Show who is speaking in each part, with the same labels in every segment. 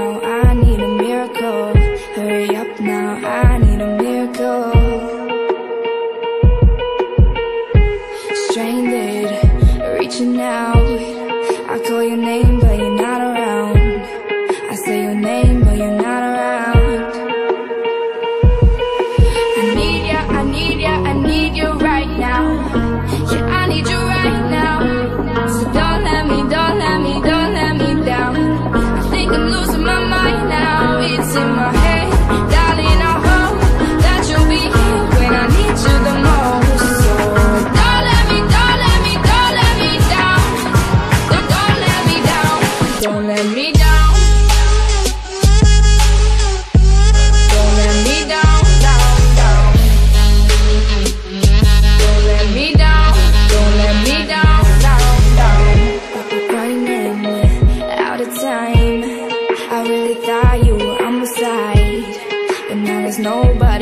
Speaker 1: now, I need a miracle. Hurry up now, I need a miracle. Stranded, reaching out. I call your name but.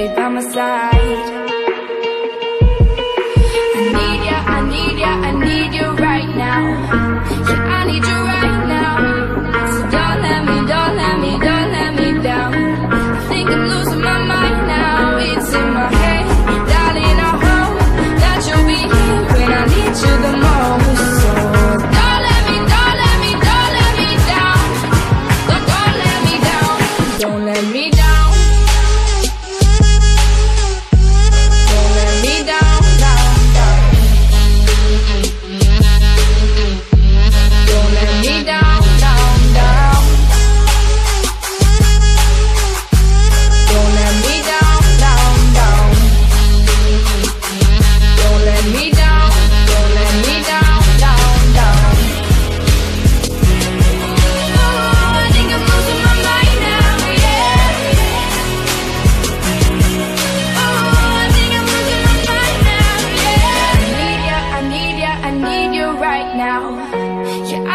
Speaker 1: by my side.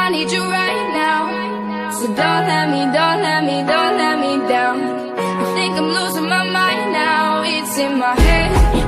Speaker 1: I need you right now. So don't let me, don't let me, don't let me down. I think I'm losing my mind now. It's in my head.